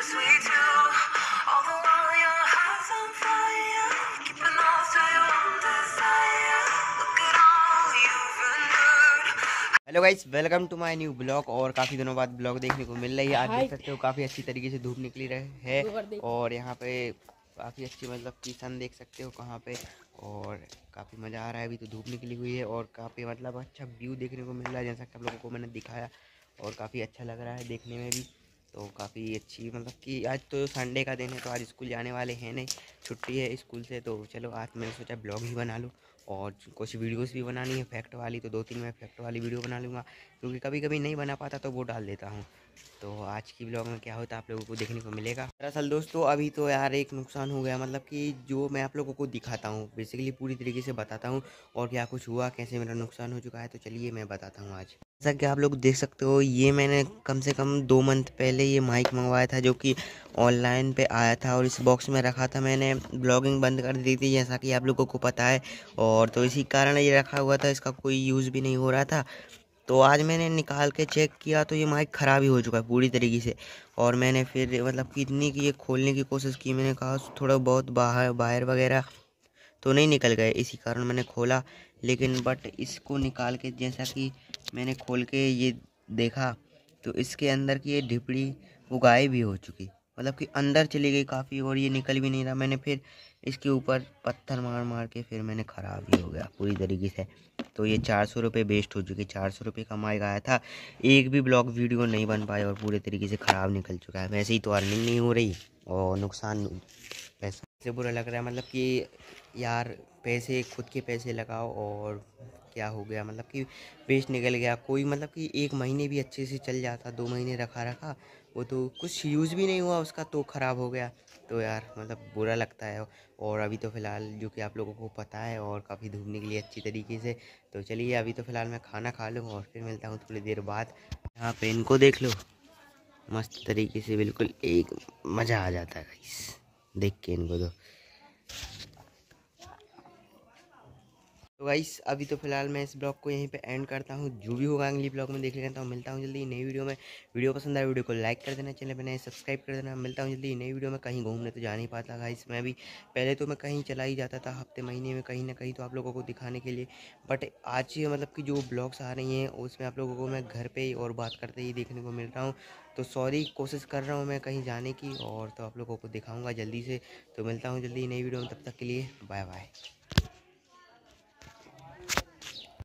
Hello guys welcome to my new blog और काफ़ी दिनों बाद ब्लॉग देखने को मिल रही है। आज देख सकते हो काफ़ी अच्छी तरीके से धूप निकली रहे है और यहाँ पे काफ़ी अच्छी मतलब कि सन देख सकते हो कहाँ पे। और काफ़ी मज़ा आ रहा है अभी तो धूप निकली हुई है और काफ़ी मतलब अच्छा व्यू देखने को मिल रहा है जैसा कि आप लोगों को मैंने दिखाया। और काफ़ी अच्छा लग रहा है देखने में भी। तो काफ़ी अच्छी मतलब कि आज तो संडे का दिन है तो आज स्कूल जाने वाले हैं नहीं। छुट्टी है स्कूल से तो चलो आज मैंने सोचा ब्लॉग ही बना लूँ और कुछ वीडियोस भी बनानी है, फैक्ट वाली तो दो तीन मैं फैक्ट वाली वीडियो बना लूँगा, क्योंकि कभी कभी नहीं बना पाता तो वो डाल देता हूँ। तो आज की ब्लॉग में क्या होता है, आप लोगों को देखने को मिलेगा। दरअसल दोस्तों, अभी तो यार एक नुकसान हो गया मतलब कि जो मैं आप लोगों को दिखाता हूँ बेसिकली पूरी तरीके से बताता हूँ, और क्या कुछ हुआ, कैसे मेरा नुकसान हो चुका है तो चलिए मैं बताता हूँ आज। जैसा कि आप लोग देख सकते हो, ये मैंने कम से कम दो मंथ पहले ये माइक मंगवाया था, जो कि ऑनलाइन पे आया था, और इस बॉक्स में रखा था मैंने। ब्लॉगिंग बंद कर दी थी, जैसा कि आप लोगों को पता है। और तो इसी कारण ये रखा हुआ था, इसका कोई यूज़ भी नहीं हो रहा था। तो आज मैंने निकाल के चेक किया तो ये माइक ख़राब ही हो चुका है पूरी तरीके से। और मैंने फिर मतलब कितनी की ये खोलने की कोशिश की, मैंने कहा थोड़ा बहुत बाहर बाहर वगैरह तो नहीं निकल गए, इसी कारण मैंने खोला। लेकिन बट इसको निकाल के जैसा कि मैंने खोल के ये देखा तो इसके अंदर की ये ढिपड़ी वो गायब भी हो चुकी। मतलब कि अंदर चली गई काफ़ी और ये निकल भी नहीं रहा। मैंने फिर इसके ऊपर पत्थर मार मार के फिर मैंने ख़राब ही हो गया पूरी तरीके से। तो ये चार सौ रुपये वेस्ट हो चुके, चार सौ रुपये कमाई गया था। एक भी ब्लॉग वीडियो नहीं बन पाया और पूरे तरीके से ख़राब निकल चुका है। वैसे ही तो अर्निंग नहीं हो रही और नुकसान पैसा से बुरा लग रहा है। मतलब कि यार, पैसे, खुद के पैसे लगाओ और क्या हो गया? मतलब कि वेस्ट निकल गया। कोई मतलब कि एक महीने भी अच्छे से चल जाता, दो महीने रखा रखा, वो तो कुछ यूज़ भी नहीं हुआ, उसका तो ख़राब हो गया। तो यार मतलब बुरा लगता है। और अभी तो फ़िलहाल जो कि आप लोगों को पता है और काफ़ी धूप निकली अच्छी तरीके से तो चलिए अभी तो फ़िलहाल मैं खाना खा लूँ और फिर मिलता हूँ थोड़ी देर बाद। यहाँ पे इनको देख लो। मस्त तरीके से बिल्कुल एक मज़ा आ जाता है देख के इनको तो गाइस अभी तो फ़िलहाल मैं इस ब्लॉग को यहीं पे एंड करता हूँ। जो भी होगा, अगली ब्लॉग में देख लेता हूँ। मिलता हूँ जल्दी नई वीडियो में। वीडियो पसंद आए, वीडियो को लाइक कर देना, चैनल पर नए सब्सक्राइब कर देना। मिलता हूँ जल्दी नई वीडियो में। कहीं घूमने तो जा नहीं पाता गाइस मैं भी। पहले तो मैं कहीं चला ही जाता था हफ़्ते महीने में, कहीं ना कहीं तो आप लोगों को दिखाने के लिए। बट आज मतलब कि जो ब्लॉग्स आ रही हैं, उसमें आप लोगों को मैं घर पर और बात करते ही देखने को मिल रहा हूँ। तो सॉरी कोशिश कर रहा हूँ मैं कहीं जाने की और तो आप लोगों को दिखाऊँगा जल्दी से। तो मिलता हूँ जल्दी नई वीडियो में, तब तक के लिए बाय बाय